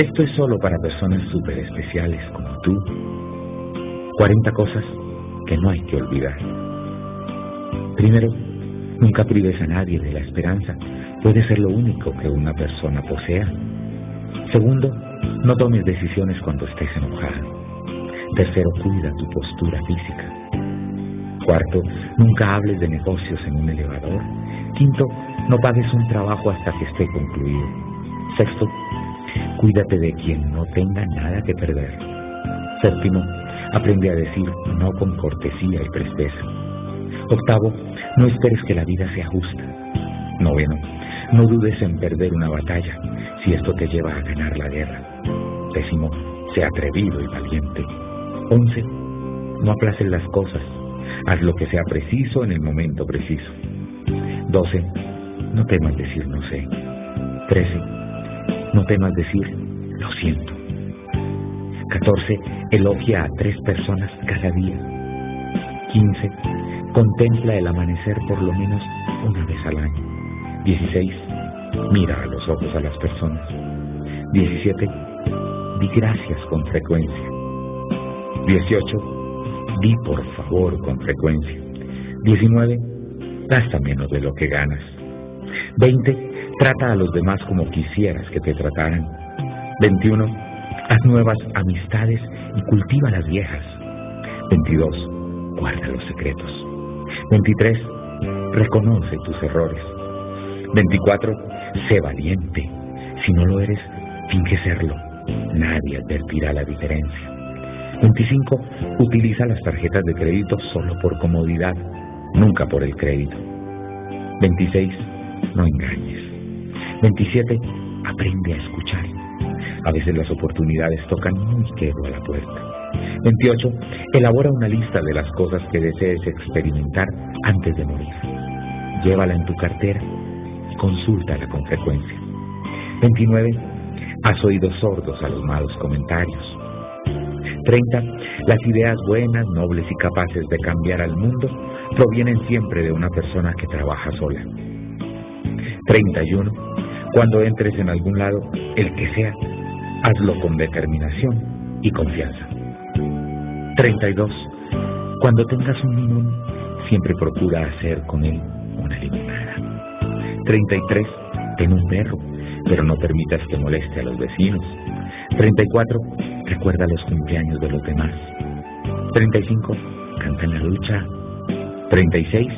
Esto es solo para personas súper especiales como tú. 40 cosas que no hay que olvidar. Primero, nunca prives a nadie de la esperanza. Puede ser lo único que una persona posea. Segundo, no tomes decisiones cuando estés enojado. Tercero, cuida tu postura física. Cuarto, nunca hables de negocios en un elevador. Quinto, no pagues un trabajo hasta que esté concluido. Sexto, cuídate de quien no tenga nada que perder. Séptimo, aprende a decir no con cortesía y presteza. Octavo, no esperes que la vida sea justa. Noveno, no dudes en perder una batalla si esto te lleva a ganar la guerra. Décimo, sea atrevido y valiente. Once, no aplaces las cosas. Haz lo que sea preciso en el momento preciso. Doce, no temas decir no sé. Trece, no temas decir lo siento. Catorce, elogia a tres personas cada día. Quince, contempla el amanecer por lo menos una vez al año. Dieciséis, mira a los ojos a las personas. Diecisiete, di gracias con frecuencia. Dieciocho, di por favor con frecuencia. Diecinueve, gasta menos de lo que ganas. Veinte, trata a los demás como quisieras que te trataran. Veintiuno, haz nuevas amistades y cultiva las viejas. Veintidós, guarda los secretos. Veintitrés, reconoce tus errores. Veinticuatro, sé valiente. Si no lo eres, finge serlo. Nadie advertirá la diferencia. 25. Utiliza las tarjetas de crédito solo por comodidad, nunca por el crédito. 26. No engañes. 27. Aprende a escuchar. A veces las oportunidades tocan muy quedo a la puerta. 28. Elabora una lista de las cosas que desees experimentar antes de morir. Llévala en tu cartera y consúltala con frecuencia. 29. Has oído sordos a los malos comentarios. 30. Las ideas buenas, nobles y capaces de cambiar al mundo provienen siempre de una persona que trabaja sola. 31. Cuando entres en algún lado, el que sea, hazlo con determinación y confianza. 32. Cuando tengas un limón, siempre procura hacer con él una limonada. 33. Ten un perro, pero no permitas que moleste a los vecinos. 34. Recuerda los cumpleaños de los demás. 35. Canta en la ducha. 36.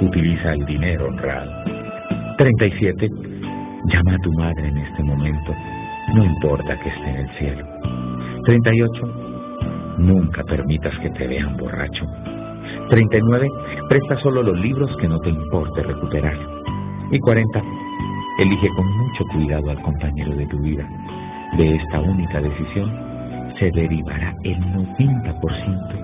Utiliza el dinero honrado. 37. Llama a tu madre en este momento. No importa que esté en el cielo. 38. Nunca permitas que te vean borracho. 39. Presta solo los libros que no te importe recuperar. Y 40. Elige con mucho cuidado al compañero de tu vida. De esta única decisión se derivará el 90% de tu felicidad.